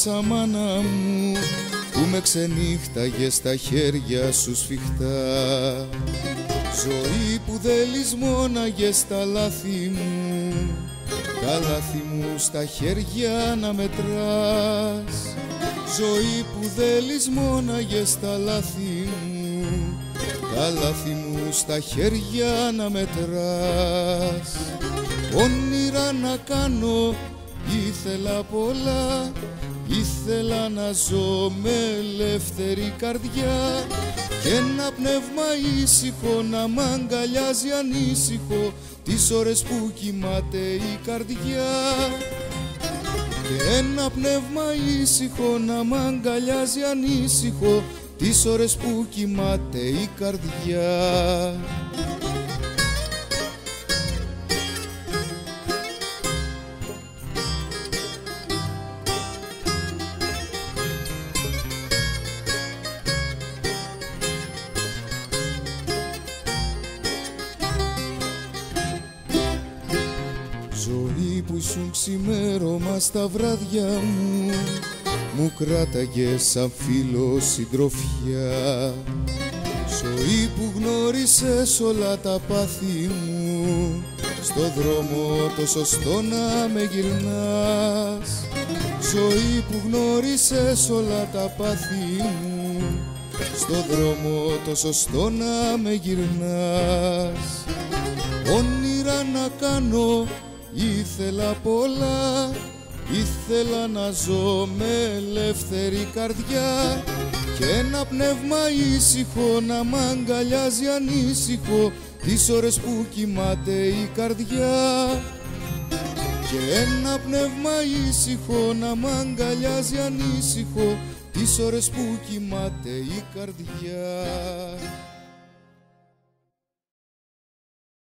μέσα μάνα μου που με ξενύχταγε στα χέρια σου σφιχτά. Ζωή που δεν λησμόναγε στα λάθη μου τα λάθη μου στα χέρια να μετράς. Ζωή που δεν λησμόναγε στα λάθη μου τα λάθη μου στα χέρια να μετράς. Όνειρα να κάνω ήθελα πολλά Ήθελα να ζω με ελεύθερη καρδιά. Και ένα πνεύμα ήσυχο να μ' αγκαλιάζει ανήσυχο τις ώρες που κοιμάται η καρδιά. Και ένα πνεύμα ήσυχο να μ' αγκαλιάζει ανήσυχο τις ώρες που κοιμάται η καρδιά Ζωή που ήσουν ξημέρωμα στα βράδια μου Μου κράταγε σαν φίλο συντροφιά. Ζωή που γνώρισες όλα τα πάθη μου Στο δρόμο το σωστό να με γυρνάς. Ζωή που γνώρισες όλα τα πάθη μου Στο δρόμο το σωστό να με γυρνάς. Όνειρα να κάνω ήθελα πολλά Ήθελα να ζω με ελεύθερη καρδιά. Και ένα πνεύμα ήσυχο να μ' αγκαλιάζει ανήσυχο τις ώρες που κοιμάται η καρδιά. Και ένα πνεύμα ήσυχο να μ' αγκαλιάζει ανήσυχο τις ώρες που κοιμάται η καρδιά